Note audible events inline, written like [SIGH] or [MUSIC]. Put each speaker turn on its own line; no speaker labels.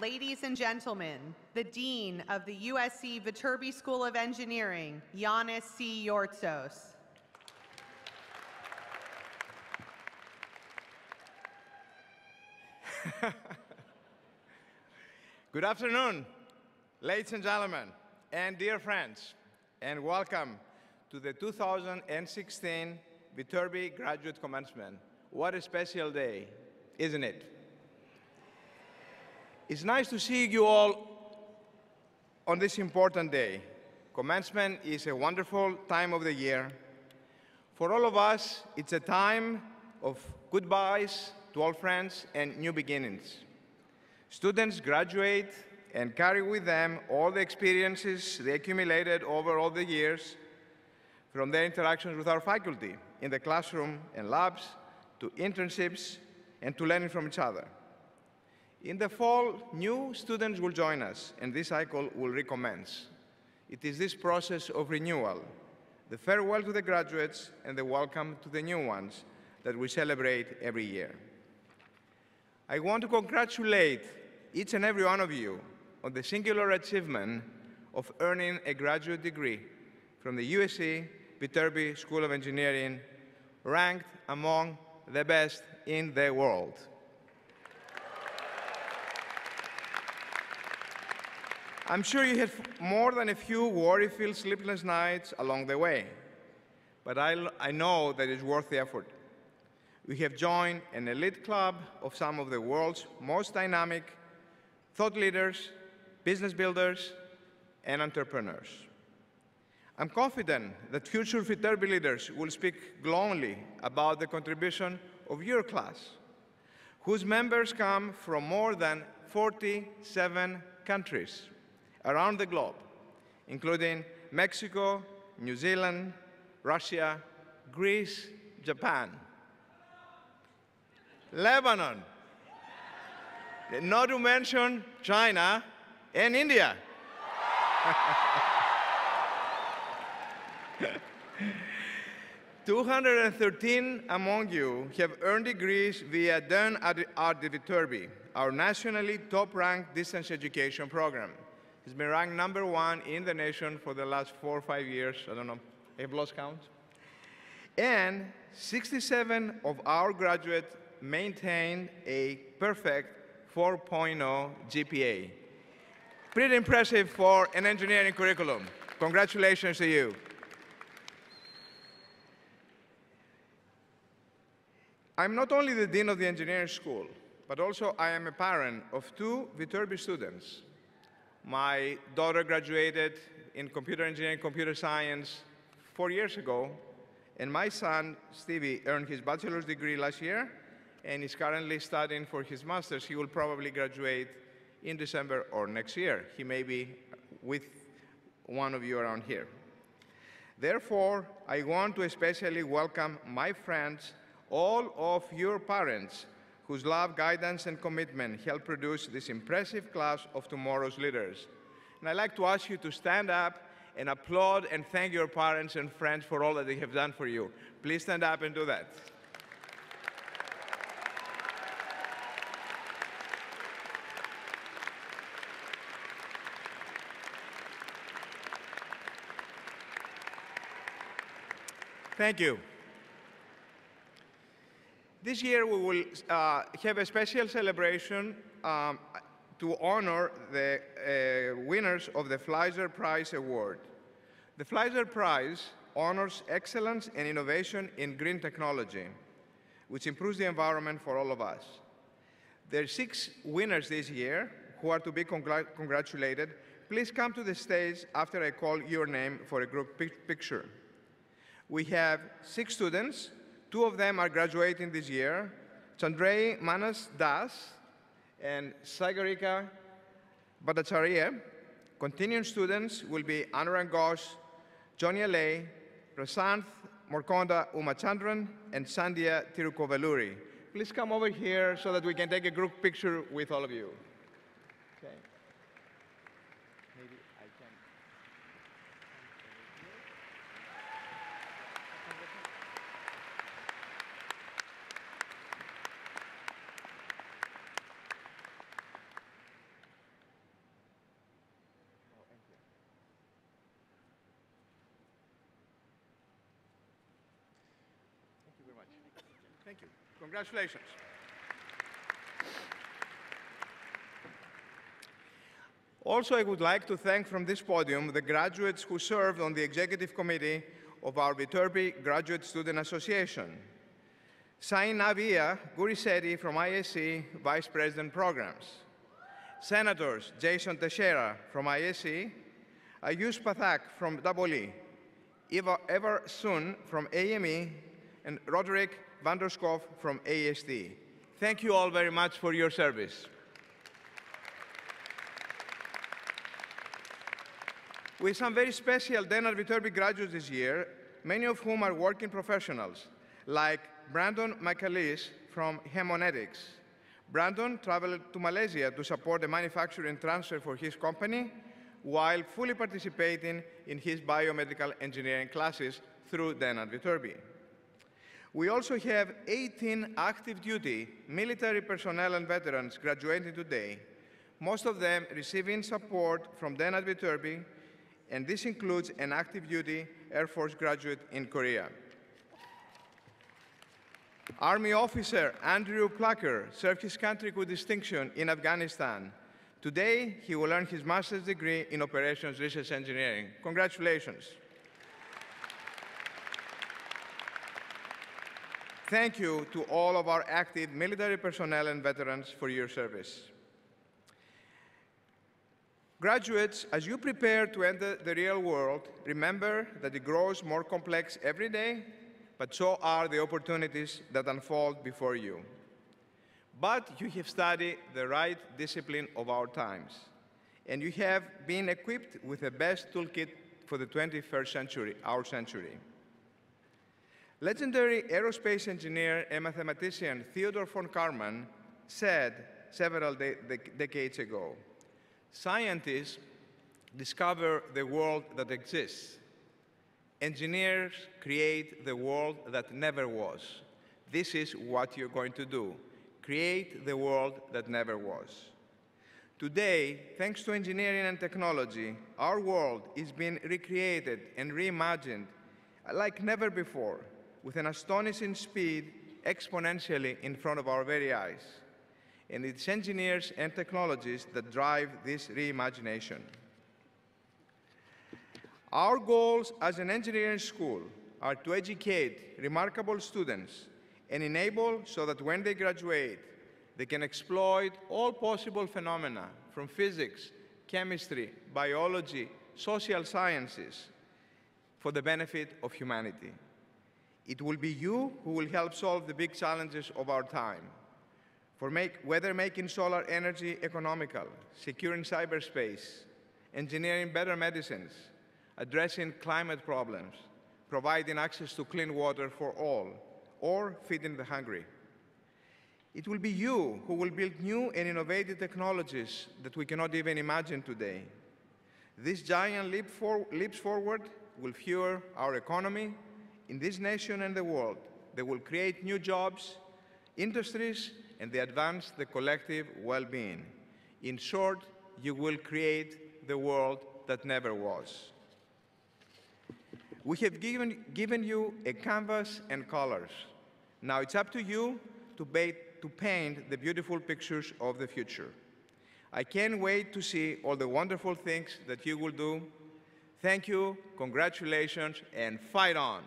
ladies and gentlemen, the Dean of the USC Viterbi School of Engineering, Yannis C. Yortsos. [LAUGHS]
Good afternoon, ladies and gentlemen, and dear friends, and welcome to the 2016 Viterbi Graduate Commencement. What a special day, isn't it? It's nice to see you all on this important day. Commencement is a wonderful time of the year. For all of us, it's a time of goodbyes to old friends and new beginnings. Students graduate and carry with them all the experiences they accumulated over all the years from their interactions with our faculty in the classroom and labs to internships and to learning from each other. In the fall, new students will join us, and this cycle will recommence. It is this process of renewal, the farewell to the graduates and the welcome to the new ones that we celebrate every year. I want to congratulate each and every one of you on the singular achievement of earning a graduate degree from the USC Viterbi School of Engineering, ranked among the best in the world. I'm sure you had more than a few worry-filled sleepless nights along the way, but I, I know that it's worth the effort. We have joined an elite club of some of the world's most dynamic thought leaders, business builders, and entrepreneurs. I'm confident that future Viterbi leaders will speak glowingly about the contribution of your class, whose members come from more than 47 countries around the globe, including Mexico, New Zealand, Russia, Greece, Japan, Lebanon, not to mention China and India. Two hundred and thirteen among you have earned degrees via Dern Art de Viterbi, our nationally top-ranked distance education program. He's been ranked number one in the nation for the last four or five years. I don't know, I've lost count. And 67 of our graduates maintained a perfect 4.0 GPA. Pretty impressive for an engineering curriculum. Congratulations to you. I'm not only the Dean of the Engineering School, but also I am a parent of two Viterbi students. My daughter graduated in computer engineering, computer science four years ago, and my son, Stevie, earned his bachelor's degree last year and is currently studying for his master's. He will probably graduate in December or next year. He may be with one of you around here. Therefore, I want to especially welcome my friends, all of your parents, whose love, guidance, and commitment helped produce this impressive class of tomorrow's leaders. And I'd like to ask you to stand up and applaud and thank your parents and friends for all that they have done for you. Please stand up and do that. Thank you. This year we will uh, have a special celebration um, to honor the uh, winners of the Fleiser Prize Award. The Fleiser Prize honors excellence and innovation in green technology, which improves the environment for all of us. There are six winners this year who are to be congr congratulated. Please come to the stage after I call your name for a group pic picture. We have six students Two of them are graduating this year, Chandray Manas Das and Sagarika Bhattacharya. Continuing students will be Anurag Ghosh, Johnny Alay, Prasanth Morkonda Umachandran, and Sandhya Tirukovaluri. Please come over here so that we can take a group picture with all of you. Okay. Thank you. Congratulations. Also, I would like to thank from this podium the graduates who served on the executive committee of our Viterbi Graduate Student Association. Sain Navia Gurisetti from ISC, Vice President Programs. Senators Jason Teixeira from ISC, Ayush Pathak from EE, Eva Ever Sun from AME, and Roderick Vanderskov from ASD. Thank you all very much for your service. With some very special DEN@Viterbi graduates this year, many of whom are working professionals, like Brandon McAleese from Haemonetics. Brandon traveled to Malaysia to support the manufacturing transfer for his company while fully participating in his biomedical engineering classes through DEN@Viterbi. We also have 18 active duty military personnel and veterans graduating today, most of them receiving support from DEN@Viterbi, and this includes an active duty Air Force graduate in Korea. Army officer Andrew Plucker served his country with distinction in Afghanistan. Today, he will earn his master's degree in operations research engineering. Congratulations. Thank you to all of our active military personnel and veterans for your service. Graduates, as you prepare to enter the real world, remember that it grows more complex every day but so are the opportunities that unfold before you. But you have studied the right discipline of our times, and you have been equipped with the best toolkit for the 21st century, our century. Legendary aerospace engineer and mathematician Theodore von Karman said several de de decades ago, scientists discover the world that exists, Engineers create the world that never was. This is what you're going to do. Create the world that never was. Today, thanks to engineering and technology, our world is being recreated and reimagined like never before, with an astonishing speed exponentially in front of our very eyes. And it's engineers and technologies that drive this reimagination. Our goals as an engineering school are to educate remarkable students and enable so that when they graduate, they can exploit all possible phenomena from physics, chemistry, biology, social sciences for the benefit of humanity. It will be you who will help solve the big challenges of our time. For make, whether making solar energy economical, securing cyberspace, engineering better medicines, addressing climate problems, providing access to clean water for all, or feeding the hungry. It will be you who will build new and innovative technologies that we cannot even imagine today. This giant leap for, leaps forward will fuel our economy in this nation and the world. They will create new jobs, industries, and they advance the collective well-being. In short, you will create the world that never was. We have given, given you a canvas and colors. Now it's up to you to, to paint the beautiful pictures of the future. I can't wait to see all the wonderful things that you will do. Thank you, congratulations, and fight on.